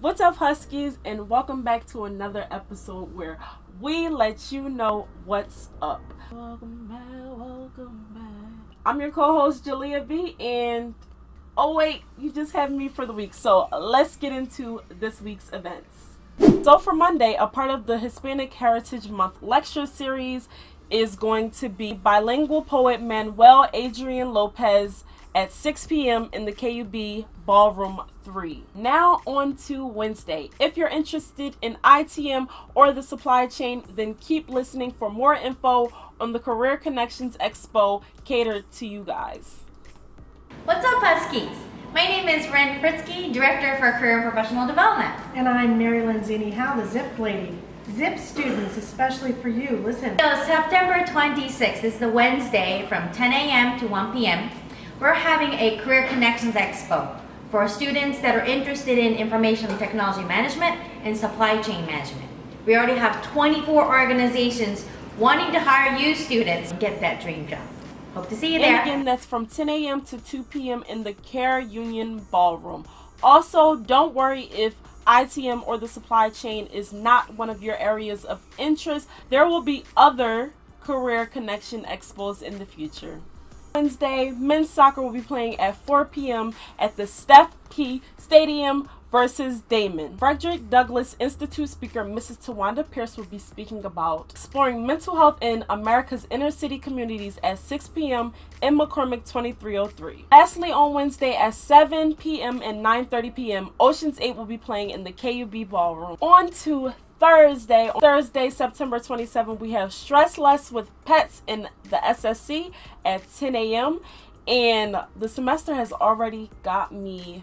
What's up, Huskies, and welcome back to another episode where we let you know what's up. Welcome back, welcome back. I'm your co-host Jalea B, and oh wait, you just have me for the week. So let's get into this week's events. So for Monday, a part of the Hispanic Heritage Month lecture series is going to be bilingual poet Manuel Adrian Lopez at 6 p.m. in the KUB Ballroom 3. Now on to Wednesday. If you're interested in ITM or the supply chain, then keep listening for more info on the Career Connections Expo catered to you guys. What's up, Huskies? My name is Ren Fritzky, Director for Career and Professional Development. And I'm Mary Lynn Howe, the ZIP lady. ZIP students, especially for you, listen. So September 26th is the Wednesday from 10 a.m. to 1 p.m we're having a Career Connections Expo for students that are interested in information technology management and supply chain management. We already have 24 organizations wanting to hire you students get that dream job. Hope to see you there. And again, that's from 10 a.m. to 2 p.m. in the Kehr Union Ballroom. Also, don't worry if ITM or the supply chain is not one of your areas of interest. There will be other career connection expos in the future. Wednesday, men's soccer will be playing at 4 p.m. at the Steph P Stadium versus Daemen. Frederick Douglass Institute speaker Mrs. Tawanda Pierce will be speaking about exploring mental health in America's inner city communities at 6 p.m. in McCormick 2303. Lastly, on Wednesday at 7 p.m. and 9.30 p.m., Ocean's 8 will be playing in the KUB Ballroom. On to Thursday, Thursday, September 27, we have Stress Less with Pets in the SSC at 10 a.m. And the semester has already got me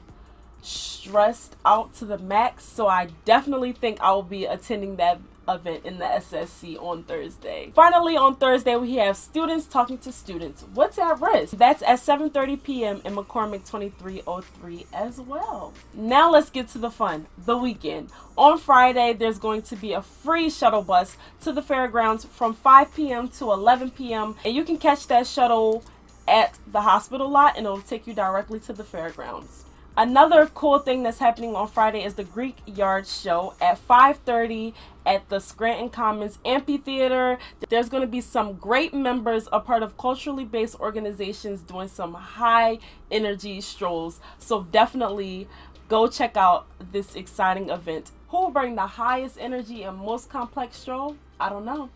stressed out to the max, so I definitely think I will be attending that event in the SSC on Thursday. Finally, on Thursday, we have students talking to students. What's at risk? That's at 7.30 p.m. in McCormick 2303 as well. Now let's get to the fun, the weekend. On Friday, there's going to be a free shuttle bus to the fairgrounds from 5 p.m. to 11 p.m. And you can catch that shuttle at the hospital lot and it'll take you directly to the fairgrounds. Another cool thing that's happening on Friday is the Greek Yard Show at 5:30 at the Scranton Commons Amphitheater. There's going to be some great members, a part of culturally based organizations doing some high energy strolls. So definitely go check out this exciting event. Who will bring the highest energy and most complex stroll? I don't know.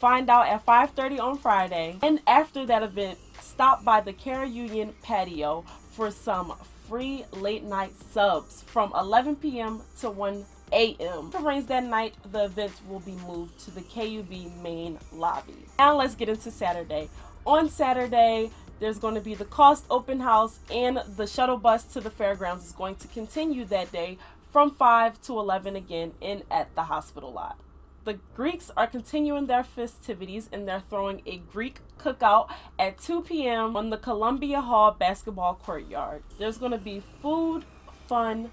Find out at 5:30 on Friday. And after that event, stop by the Kehr Union patio for some free late night subs from 11 p.m. to 1 a.m. For rains that night, the event will be moved to the KUB main lobby. Now let's get into Saturday. On Saturday, there's going to be the cost open house and the shuttle bus to the fairgrounds is going to continue that day from 5 to 11 again in at the hospital lot. The Greeks are continuing their festivities and they're throwing a Greek cookout at 2 p.m. on the Columbia Hall basketball courtyard. There's going to be food, fun,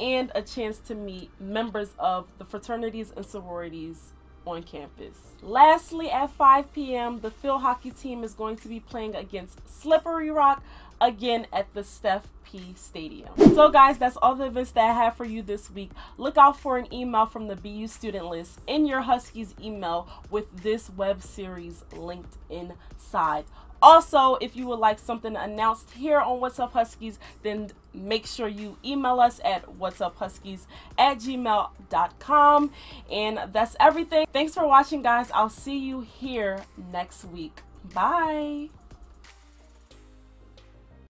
and a chance to meet members of the fraternities and sororities on campus. Lastly, at 5 p.m., the field hockey team is going to be playing against Slippery Rock again at the Steph P Stadium. So guys, that's all the events that I have for you this week. Look out for an email from the BU student list in your Huskies email with this web series linked inside. Also, if you would like something announced here on What's Up Huskies, then make sure you email us at what's up huskies at gmail.com. And that's everything. Thanks for watching, guys. I'll see you here next week. Bye.